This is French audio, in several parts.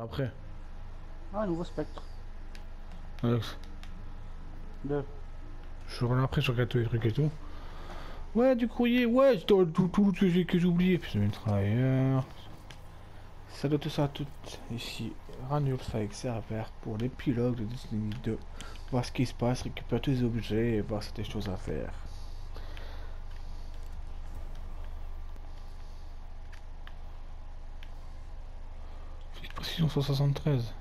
Après. Ah, nouveau spectre. Alex. Deux. Je reviens après, je regarde tous les trucs et tout. Ouais, du courrier, ouais, tout, tout, tout que j'ai que j'ai oublié. Puis le travailleur. À tous et à toutes. Ici, Ranulf avec Cerber pour l'épilogue de Destiny 2. Voir ce qui se passe, récupérer tous les objets et voir si des choses à faire. Petite précision 173.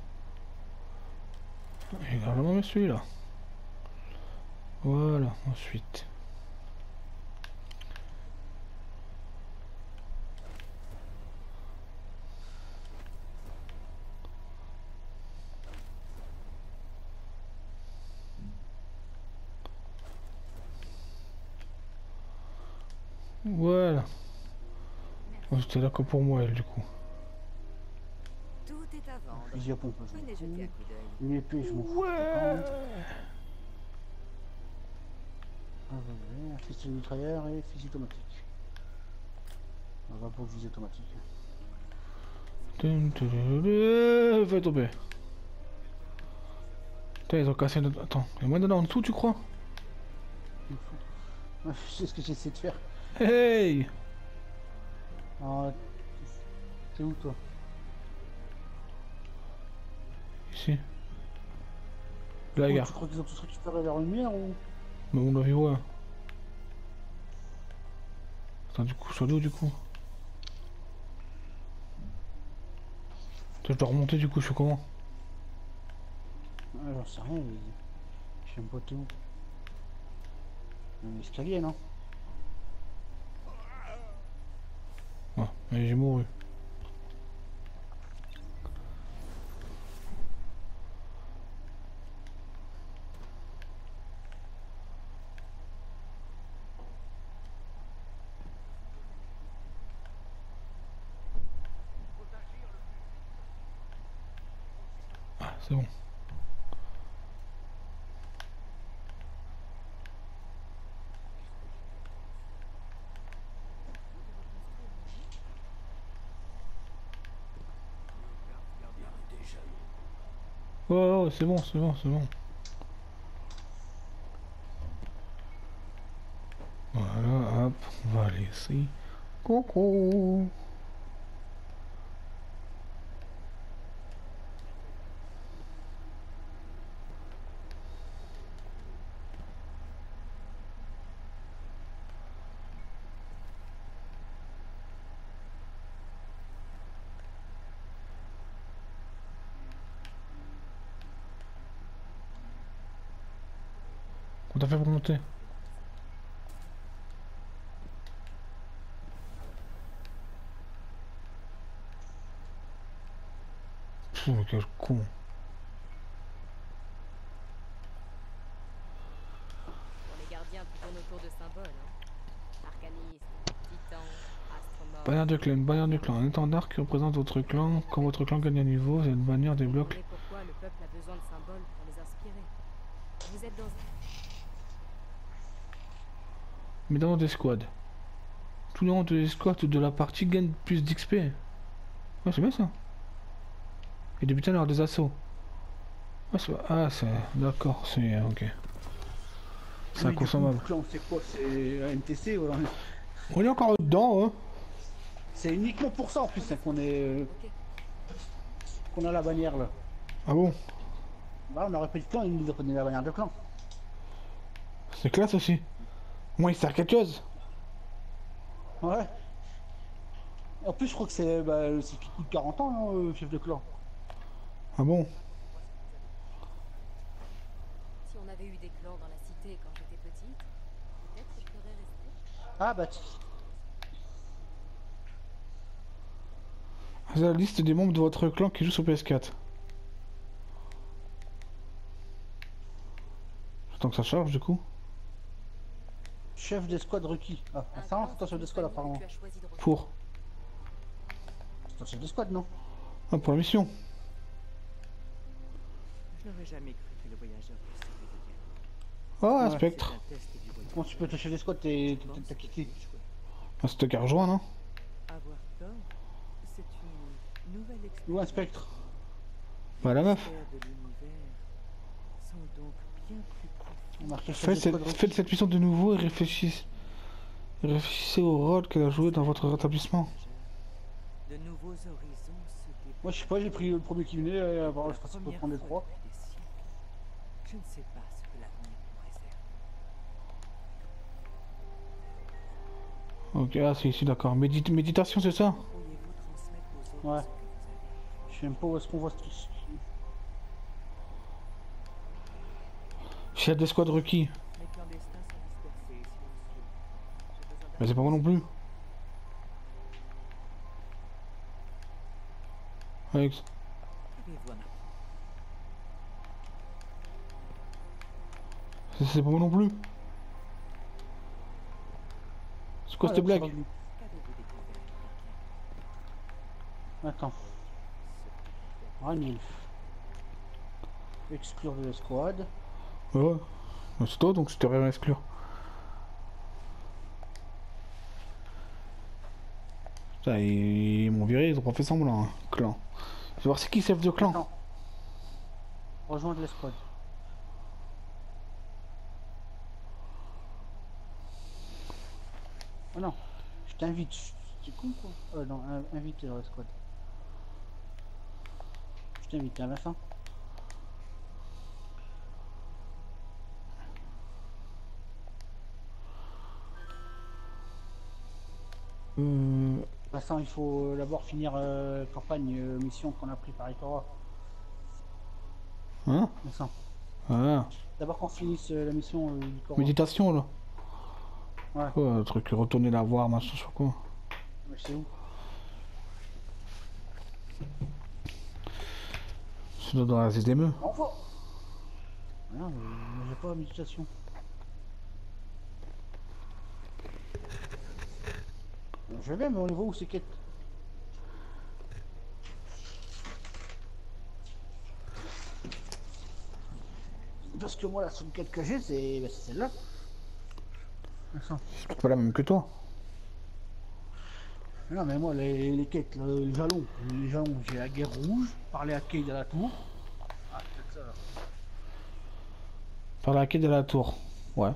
Il a vraiment mis celui-là. Voilà, ensuite. Voilà. C'était là que pour moi, elle, du coup. Coup d'œil. Une épée, je m'en fous. Ouais. Un revolver, un pistolet mitrailleur et fusil automatique. On va pour fusil automatique. Va tomber. Putain, ils ont cassé notre... Attends, il y a moins d'en en dessous, tu crois? Sais ce que j'essaie de faire. Hey Ah, c'est où toi? Ici. Là, Oh, gars. Tu crois qu'ils ont tous récupéré leur lumière ou? Mais on l'a vu, ouais. Attends, du coup, sur l'eau, du coup. Je dois remonter, du coup, je fais comment? Ah, J'en sais rien, mais... je sais même pas où. Un escalier, non? Ah, mais j'ai mouru. Ah, c'est bon. Oh, oh, c'est bon, c'est bon, c'est bon. Voilà, hop, on va aller ici. Coucou. Fait pour monter Pfff, mais quel con. Pour les gardiens qui tournent autour de symboles. Hein. Arcaniste, titan, astromorphe. Bannière de clan, bannière du clan, un étendard qui représente votre clan. Quand votre clan gagne un niveau, cette bannière débloque. comprenez pourquoi le peuple a besoin de symboles pour les inspirer. Vous êtes dans Mais dans des squads. Tous les rangs des squads de la partie gagnent plus d'XP. Ouais, c'est bien ça. Et des butins lors des assauts. Ah, c'est... Ah, c'est... D'accord, c'est... Ok. C'est inconsommable. le c'est quoi? C'est un NTC voilà. On est encore dedans, hein C'est uniquement pour ça en plus hein, qu'on est euh, qu'on a la bannière là. Ah bon? Bah on aurait pris le clan, ils nous donné la bannière de clan. C'est classe aussi. Moi, il sert quelque chose. Ouais. En plus je crois que c'est bah, c'est qui coûte 40 ans hein, euh, chef de clan. Ah bon? Si on avait eu des clans dans la cité quand j'étais petite, peut-être que je pourrais rester. Ah bah t- C'est la liste des membres de votre clan qui jouent sur PS4. J'attends que ça charge du coup. Chef d'escouade requis. Ah, Un ça clan, c'est un chef d'escouade apparemment. Pour. C'est un chef d'escouade non Ah, pour la mission. Je n'aurais jamais cru que le voyageur puisse. Ah, un Ouais, spectre. Un. Comment tu peux être chef d'escouade T'es t'es- t'as quitté. Ah, c'était qu'à rejoindre, hein Avoir tort, c'est une nouvelle expérience. Ou un spectre. Bah la meuf. sont donc bien Faites cette, squad faites cette mission de nouveau et réfléchissez. Réfléchissez au rôle qu'elle a joué dans votre rétablissement. De nouveaux horizons se développent. Moi, je sais pas, j'ai pris le premier qui venait, euh, Pour alors la je pense qu'on peut prendre les trois. depuis des siècles, Je ne sais pas ce que l'avenir nous réserve. Ok, ah c'est ici, d'accord. Méditation, c'est ça? Ouais. Je sais même pas où est-ce qu'on voit ce Chef d'escouade requis. Mes clandestins sont dispersés et silencieux. J'ai besoin Mais c'est pas moi non plus. Alex. C'est- pas moi non plus. C'est quoi Ah, cette blague? Attends. Ranulf. Exclure de la squad. Ouais. Bah, C'est toi donc je te rien exclure. Putain, ils, ils m'ont viré, ils ont pas fait semblant. hein. Clan. Je vais voir c'est qui chef de clan. Rejoindre la squad. Oh non, je t'invite. C'est con quoi Euh non, in- invite la squad. Je t'invite à la fin. Vincent, il faut d'abord finir euh, campagne, euh, mission qu'on a pris par Ikora. Hein Vincent. Ah, D'abord qu'on finisse euh, la mission Ikora. méditation là. Ouais. Quoi, le truc, retourner la voir, machin, sur quoi. Mais C'est où? C'est dans la SDME. Mais mais j'ai pas la méditation. Je vais, mais on les voit où ces quêtes Parce que moi, la seule quête que j'ai, c'est c'est celle-là. C'est pas la même que toi. Non, mais moi, les, les quêtes, là, les jalons, les jalons, j'ai la guerre rouge, parler à Kate à la tour. Ah, peut-être ça. là. Par la quête de la tour. Ouais.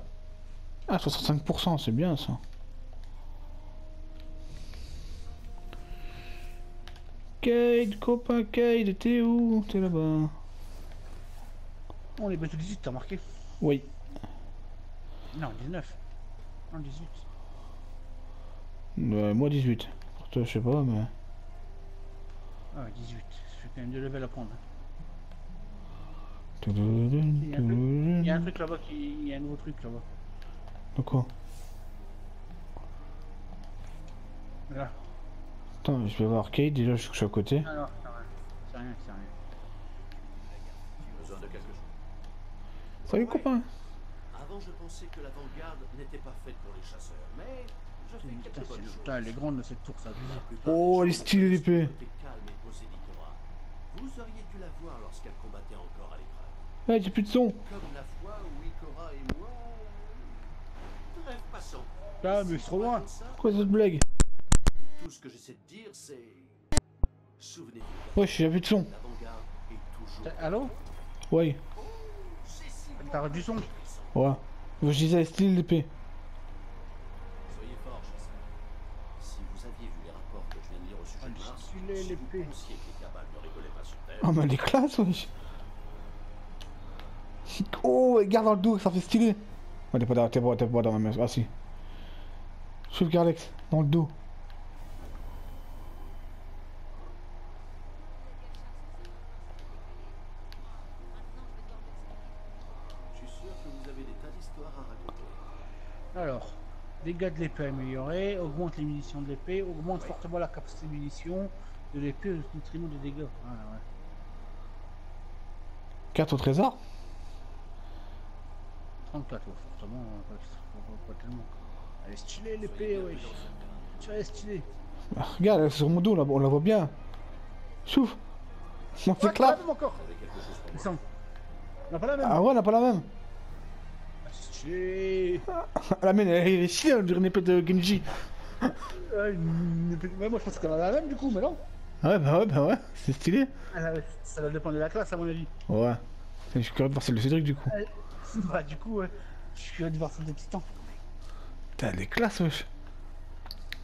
Ah, 65%, c'est bien ça. Kate, copain Kate, t'es où? T'es là-bas. On est bientôt 18, t'as marqué Oui. Non, 19. Non, 18. Euh, moi 18. Pour toi, je sais pas, mais. Ah, 18. Ça fait quand même deux levels à prendre. hein. Il y a un truc- a un truc là-bas qui. Il y a un nouveau truc là-bas. De quoi? Là. Attends, je vais voir Kate, déjà je suis à côté. Ah non, c'est rien. C'est rien, c'est rien. Besoin de quelque chose. Salut copain Avant, je pensais que l'avant-garde n'était pas faite pour les chasseurs, mais je fais Putain, quelques bonnes c'est- choses. putain, elle est grande cette tour, ça. La plupart Oh, elle est gens stylée, l'épée. Vous auriez dû la voir lorsqu'elle combattait encore à l'épreuve. Ouais, j'ai plus de son Comme la fois où Ikora et moi... Bref, passons. Ah, mais c'est trop loin. Pourquoi cette blague? Tout ce que j'essaie de dire, c'est... Souvenez-vous, Ouais, j'ai plus de son. T'as- Allô Ouais, si T'as du son ouais. Je disais style l'épée. Soyez fort, chasseur. Si vous aviez vu les rapports que je viens de lire au sujet Ah, de Mars, stylé, si l'épée. vous pensiez que les cabales ne rigolaient pas sur Terre, Oh, mais elle est classe, wesh. Oh, elle garde dans le dos, ça fait stylé. Ouais, t'es pas, dans- t'es pas, t'es pas dans ma main. Ah si. Souleve Garlex, dans le dos. je suis sûr que vous avez des tas d'histoires à raconter. Alors, dégâts de l'épée améliorés, augmente les munitions de l'épée, augmente fortement la capacité de munitions de l'épée au détriment des dégâts. Voilà, ouais. Carte au trésor? 34, ouais, fortement, euh, pas, pas- pas tellement. Elle est stylée l'épée, vois, elle est stylée. Ah, Regarde, elle est sur mon dos, là, on la voit bien. Souffle. On fait Ouais, clap. la même encore Descends. On n'a pas la même Ah ouais, on a pas la même. Stylée La mienne, elle est stylée, on dirait une épée de Genji. Une épée- ouais, Moi je pense qu'on a la même du coup, mais non Ah ouais, bah ouais, bah ouais, c'est stylé. Ah, ça- va dépendre de la classe, à mon avis. Ouais. Je suis curieux de voir celle de Cédric du coup. Bah, du coup, ouais. Je suis curieux de voir celle de Titan. T'as les classes, wesh.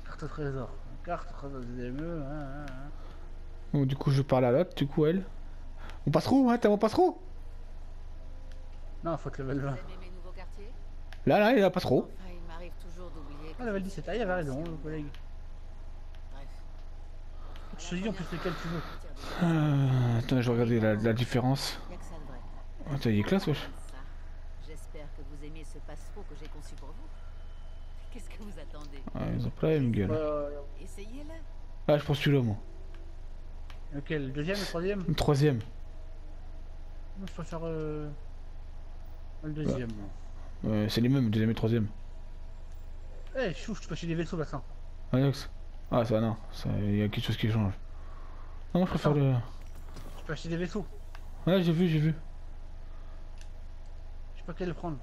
Carte au trésor. Carte au trésor des DME, hein, hein, hein. Bon, du coup, je parle à l'autre, du coup, elle. On passe trop, hein, t'as mon passe trop Non, faut que level 20. Vous aimez mes nouveaux quartiers Là, là, il a pas trop. Enfin, il m'arrive toujours d'oublier. Ah, level 17. Ah, il avait raison, le collègue. Bref, Je te dis en plus lequel tu veux. Euh, attends, je vais regarder la, la différence. y a que ça de vrai. Oh, t'as des classes, wesh. J'espère que vous aimez ce passe-trop que j'ai conçu pour vous. Qu'est-ce que vous attendez? Ah, ils ont pas la même gueule. Euh, Essayez-le. Ah, je prends celui-là, moi. lequel Le deuxième, le troisième? Le troisième. Moi, je préfère euh... le deuxième. Euh, c'est les mêmes, le deuxième et le troisième. Eh, chou, je peux acheter des vaisseaux, Vincent. Alex Ah, ça, non. Il y a quelque chose qui change. Non, moi, je préfère le... Je peux acheter des vaisseaux. Ouais, j'ai vu, j'ai vu. Je sais pas quel prendre.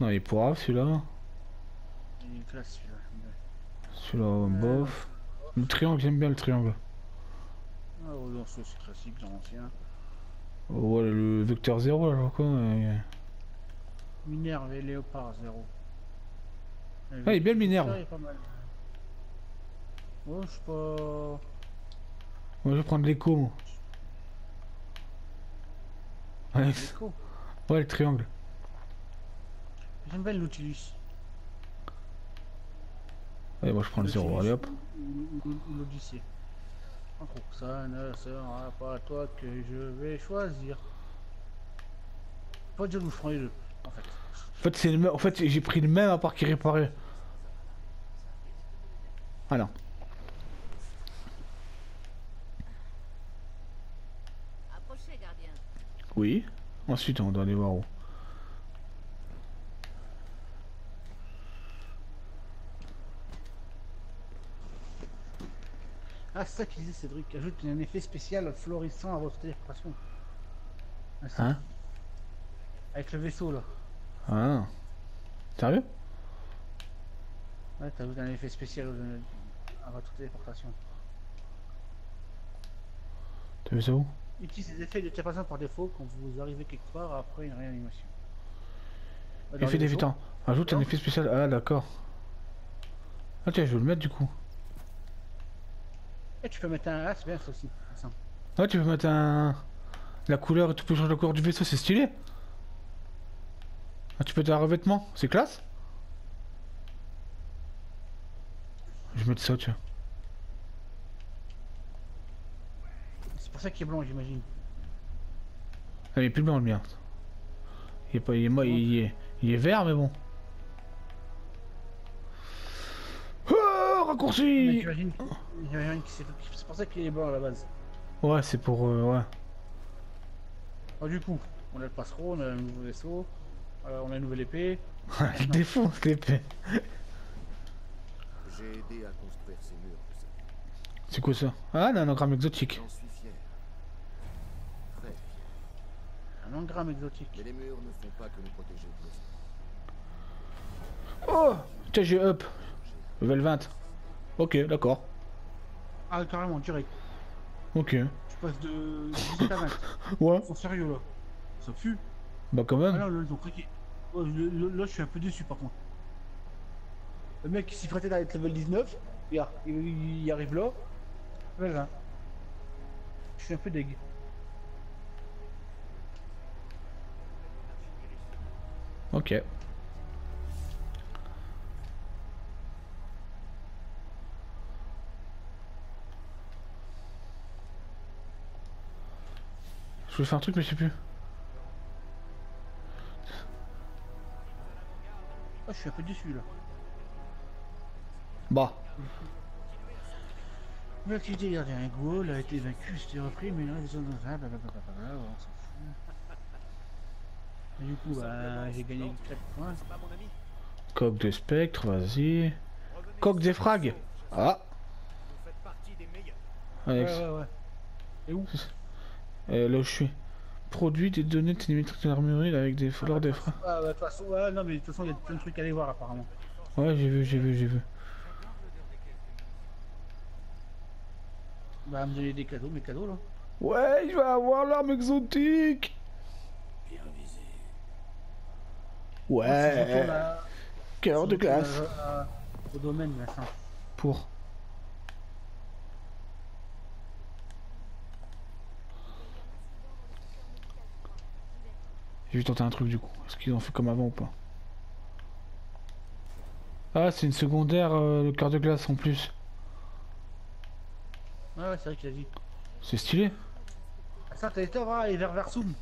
Non, il pourra, celui-là. Il est classe, celui-là. Celui-là, bof. Le triangle, j'aime bien le triangle. Ah, oh, non, c'est classique, dans l'ancien. Ouais, le vecteur 0, là, je vois quoi. euh, Minerve et Léopard 0. Ah, il est bien le Minerve. Ça, il est pas mal. Oh, je sais pas. Moi, je vais prendre l'écho, moi. Ouais, ouais, le triangle. J'aime bien le Nautilus. Allez, moi, je prends le 0. Allez, hop. L'Odyssée. Pas trop. Ça ne sera pas toi que je vais choisir. Pas de jaloux, je prends les deux, en fait. En fait, c'est le même. En fait, j'ai pris le même à part qui réparait. Ah non. Approchez, gardien. Oui. Ensuite, on doit aller voir où. Ah, c'est ça qu'il disait Cédric. Ajoute un effet spécial florissant à votre téléportation. Ah, Hein? Avec le vaisseau là. Ah. Sérieux? Ouais, t'ajoutes un effet spécial euh, à votre téléportation. T'as vu ça où? Utilise les effets de téléportation par défaut quand vous arrivez quelque part après une réanimation. Dans Effet d'évitant. Ajoute un effet spécial. Ah, d'accord. Ah, tiens, je vais le mettre du coup. Et tu peux mettre un. Ah, c'est bien ça aussi. Ça. Ah, tu peux mettre un. La couleur et tu peux changer la couleur du vaisseau, c'est stylé. Ah, tu peux mettre un revêtement, c'est classe. Je vais mettre ça, tiens. C'est pour ça qu'il est blanc, j'imagine. Ah, il est plus blanc le mien. Il est pas. Il est, moi, il est, il est vert, mais bon. Oh, raccourci que c'est pour ça qu'il est blanc à la base. Ouais, c'est pour. euh, ouais. Alors, du coup, on a le passereau, on a un nouveau vaisseau, euh, on a une nouvelle épée. Il défonce l'épée. J'ai aidé à construire ces murs. C'est quoi ça? Ah, un anagramme exotique. J'en suis fier. Très fier. Un engramme exotique. Mais les murs ne font pas que nous protéger. Oh Tiens, j'ai up. Level 20. Ok, d'accord. Ah, carrément, direct. Ok. Tu passes de 18 à 20. Ouais. Ils sont sérieux là. Ça pue. Bah, quand Ah même. non, là, ils ont craqué. Oh, là, je suis un peu déçu par contre. Le mec qui s'y prêtait d'être level 19, regarde, il, il arrive là. Level 20. Je suis un peu deg. Ok. Je voulais faire un truc, mais je sais plus. Ah, je suis un peu déçu là. Bah. L'activité gardien un goal a été vaincu, c'était repris, mais là, ils ont dans un blablabla, on s'en fout. Et du coup, bah, j'ai gagné 4 points. Coque de spectre, vas-y. Coque des frags. Ah. Ouais, Alex, ouais, ouais. Et où? Euh, là où je suis. Produit des données télémétriques de l'armurerie avec des fleurs des frags. Ah, bah, de toute façon, ouais, non, mais de toute façon, il y a plein de trucs à aller voir apparemment. Ouais, j'ai vu, j'ai vu, j'ai vu. Bah, me donner des cadeaux, mes cadeaux là. Ouais, je vais avoir l'arme exotique Bien visé. Ouais, à- cœur de à- Au domaine, machin. Pour. Je vais tenter un truc du coup. Est-ce qu'ils ont fait comme avant ou pas Ah, c'est une secondaire, euh, le cœur de glace en plus. Ouais, ouais, c'est vrai qu'il a dit. C'est stylé. Ça, t'as été voir et vers Versum.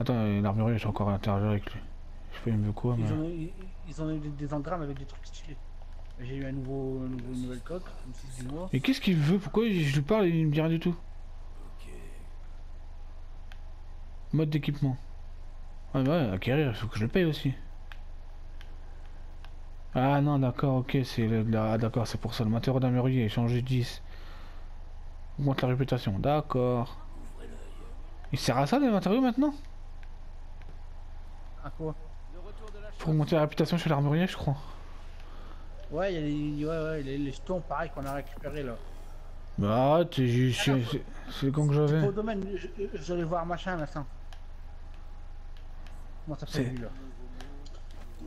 Attends, euh, l'armurier, j'ai encore à interagir avec lui. Je sais pas, il me veut quoi, mais... Ils ont, ils, ils ont eu des, engrammes avec des trucs stylés. J'ai eu un nouveau, un nouveau une nouvelle coque, comme 6 du mois. Mais qu'est-ce qu'il veut? Pourquoi je lui parle et il me dit rien du tout? Ok. Mode d'équipement. Ah bah ouais, acquérir, il faut que je le paye aussi. Ah non, d'accord, ok, c'est la- ah, d'accord, c'est pour ça. Le matériau d'armurier, échanger 10. Augmente la réputation, d'accord. Il sert à ça les matériaux maintenant? À quoi? Pour augmenter la réputation chez l'armurier, je crois. Ouais, il y a les, ouais, ouais, les, les jetons pareil qu'on a récupérés là. Bah arrête, c'est juste- le gant que j'avais. J'allais voir machin. Comment s'appelle lui là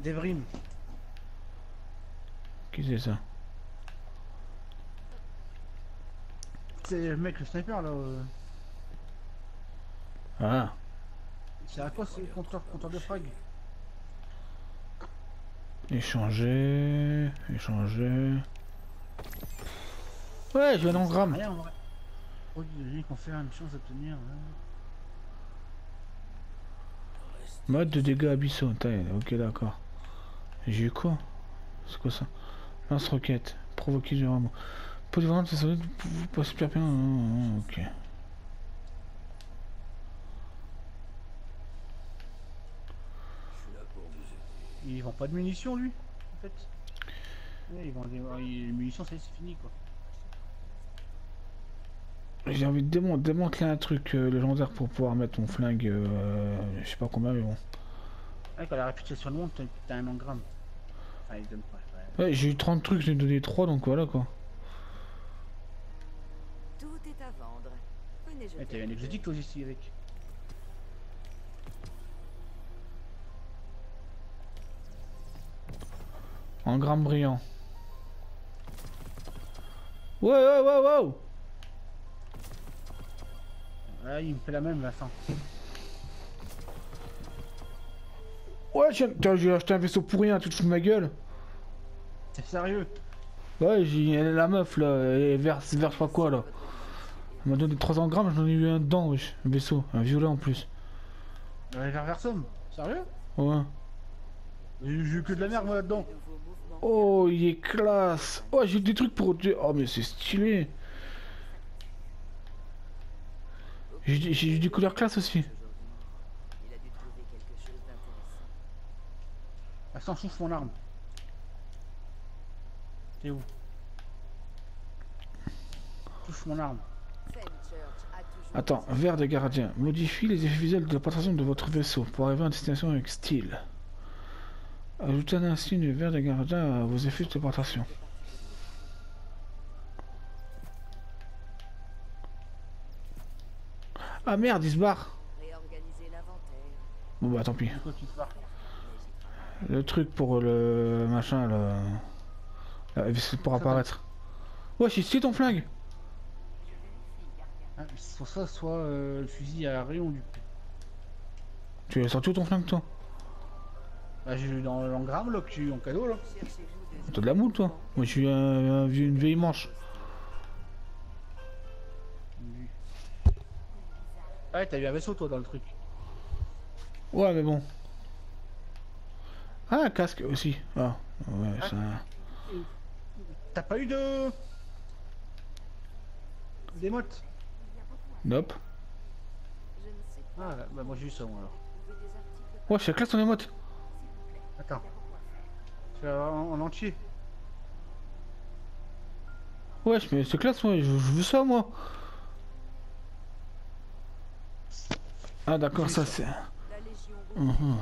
Devrim. Qui c'est ça C'est le mec, le sniper là. euh, Ah, C'est à quoi ce compteur, compteur de frag échanger, échanger. Ouais, je vais dans le gramme. Rien en vrai. De vie confère une chance d'obtenir. hein. Mode de dégâts abyssaux, ok d'accord. J'ai quoi? C'est quoi ça? Lance-roquette, provoquer du vraiment. Polyvalente, c'est solide, passez super bien. Ok. Pour vous aider. Il vend pas de munitions lui En fait Ouais, il vend des les munitions, c'est fini quoi. J'ai envie de démon- démanteler un truc euh, légendaire pour pouvoir mettre mon flingue, euh, je sais pas combien, mais bon. Ouais, quand la réputation monte, t'as- t'as un engramme. Enfin, il donne pas. ouais. Ouais, j'ai eu 30 trucs, j'ai donné 3, donc voilà quoi. Tout est à vendre. Venez Ouais, t'as eu un exotique toi aussi avec. En gramme brillant. Ouais, ouais, ouais, ouais Ouais, il me fait la même Vincent. Ouais, tiens, j'ai acheté un vaisseau pour rien, tu te fous de ma gueule C'est sérieux? Ouais, j'ai la meuf là, elle verse, verse pas quoi là. Elle m'a donné 300 grammes, j'en ai eu un dedans, wesh. Un vaisseau, un violet en plus. Ouais, vers Versum Sérieux? Ouais. J'ai eu que de la merde moi là-dedans. Oh, il est classe. Oh, j'ai des trucs pour. Oh, mais c'est stylé. J'ai des couleurs classe aussi. Aujourd'hui, il a dû trouver quelque chose d'intéressant. Vincent, souffle mon arme. T'es où? Touche mon arme. Attends, verre de gardien. Modifie les effets visuels de la présentation de votre vaisseau pour arriver à destination avec style. Ajoutez un insigne de verre de gardien à vos effets de téléportation. Ah merde, il se barre. Bon bah tant pis. Le truc pour le machin, le... la- c'est pour apparaître. Ouais, c'est ton flingue. Ah, Soit ça, soit euh, le fusil à rayon du coup. Tu as sorti où ton flingue toi? Bah, j'ai eu dans l'engramme là que tu en cadeau là. T'as de la moule toi Moi je suis un, un vieux- une vieille manche. Ouais, t'as eu un vaisseau toi dans le truc. Ouais mais bon. Ah un casque aussi. Ah ouais ça. T'as pas eu de. Des mottes Nope. Ah, bah moi j'ai eu ça moi alors. Ouais c'est classe ton émote. Attends. Tu vas en, en entier. Ouais mais c'est classe moi, je, je veux ça moi. Ah d'accord ça c'est. Mhm.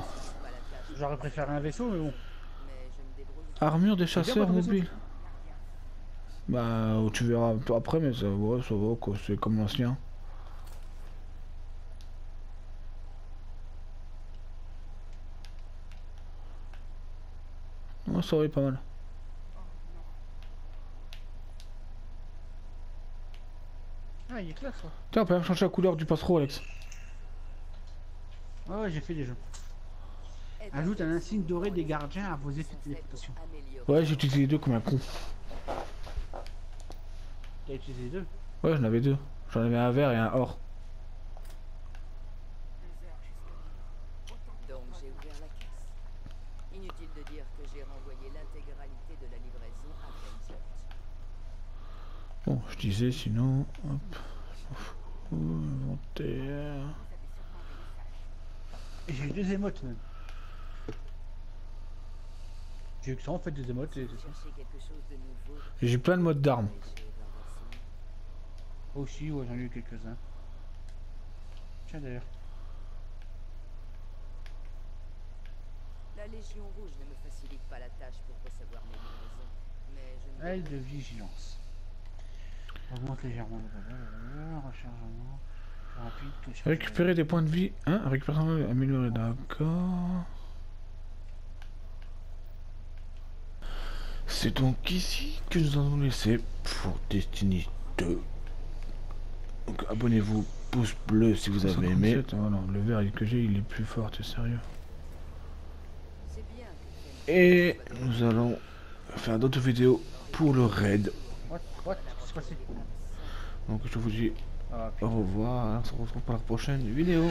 J'aurais préféré un vaisseau, mais bon. Armure des chasseurs mobiles. Bah, tu verras après, mais ça va, ça va, quoi. C'est comme l'ancien. Non, ça est pas mal. Ah, il est classe, ça. Tiens, on peut même changer la couleur du passereau, Alex. Ouais, ouais, j'ai fait déjà. Ajoute un insigne doré des gardiens à vos effets de téléportation. Ouais, j'ai utilisé les deux comme un con. T'as utilisé les deux Ouais, j'en avais deux. J'en avais un vert et un or. Donc j'ai ouvert la caisse. Inutile de dire que j'ai renvoyé l'intégralité de la livraison à. Bon, je disais sinon. Hop. Inventaire. J'ai eu deux émotes même. J'ai eu que ça en fait des émotes et J'ai plein de modes d'armes. Aussi, ouais, j'en ai eu quelques-uns. Tiens d'ailleurs. La Légion Rouge ne me facilite pas la tâche pour recevoir mes livraisons, mais je ne Aile de vigilance. Augmente légèrement le valeur, rechargement. plus Rapide, que sur- Récupérer des points de vie. Hein Récupérer, améliorer, d'accord. C'est donc ici que nous allons laisser pour Destiny 2. Donc abonnez-vous, pouce bleu si vous avez aimé. Voilà, le vert que j'ai, il est plus fort, t'es sérieux. Et nous allons faire d'autres vidéos pour le raid. Donc je vous dis au revoir, on se retrouve pour la prochaine vidéo.